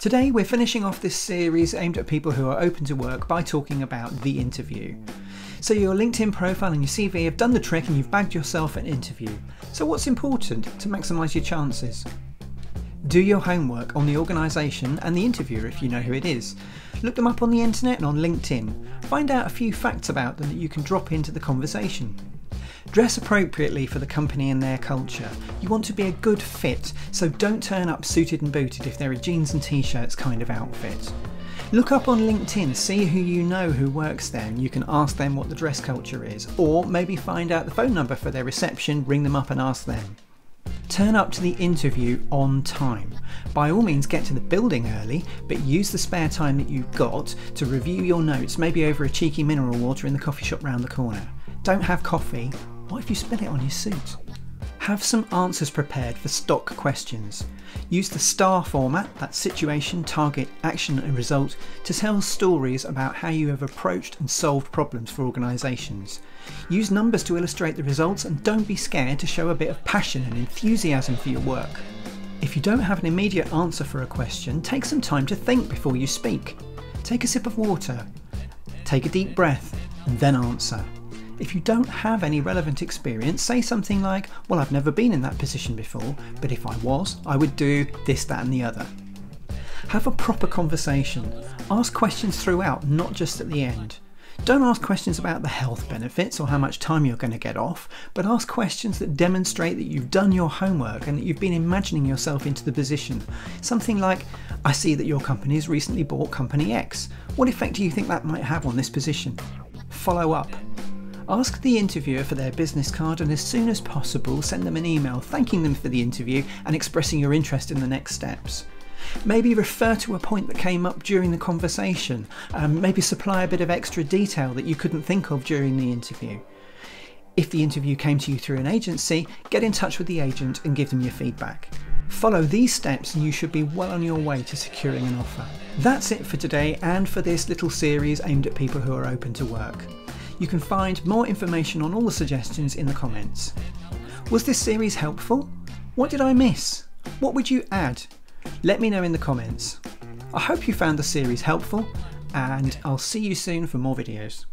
Today we're finishing off this series aimed at people who are open to work by talking about the interview. So your LinkedIn profile and your CV have done the trick and you've bagged yourself an interview. So what's important to maximise your chances? Do your homework on the organisation and the interviewer if you know who it is. Look them up on the internet and on LinkedIn. Find out a few facts about them that you can drop into the conversation. Dress appropriately for the company and their culture. You want to be a good fit, so don't turn up suited and booted if they're a jeans and t shirts kind of outfit. Look up on LinkedIn, see who you know who works there, and you can ask them what the dress culture is, or maybe find out the phone number for their reception, ring them up and ask them. Turn up to the interview on time. By all means, get to the building early, but use the spare time that you've got to review your notes, maybe over a cheeky mineral water in the coffee shop round the corner. Don't have coffee, what if you spill it on your suit? Have some answers prepared for stock questions. Use the STAR format, that situation, target, action, and result, to tell stories about how you have approached and solved problems for organisations. Use numbers to illustrate the results and don't be scared to show a bit of passion and enthusiasm for your work. If you don't have an immediate answer for a question, take some time to think before you speak. Take a sip of water, take a deep breath, and then answer. If you don't have any relevant experience, say something like, Well, I've never been in that position before, but if I was, I would do this, that, and the other. Have a proper conversation. Ask questions throughout, not just at the end. Don't ask questions about the health benefits or how much time you're going to get off, but ask questions that demonstrate that you've done your homework and that you've been imagining yourself into the position. Something like, I see that your company has recently bought Company X. What effect do you think that might have on this position? Follow up. Ask the interviewer for their business card and as soon as possible send them an email thanking them for the interview and expressing your interest in the next steps. Maybe refer to a point that came up during the conversation, um, maybe supply a bit of extra detail that you couldn't think of during the interview. If the interview came to you through an agency, get in touch with the agent and give them your feedback. Follow these steps and you should be well on your way to securing an offer. That's it for today and for this little series aimed at people who are open to work. You can find more information on all the suggestions in the comments. Was this series helpful? What did I miss? What would you add? Let me know in the comments. I hope you found the series helpful and I'll see you soon for more videos.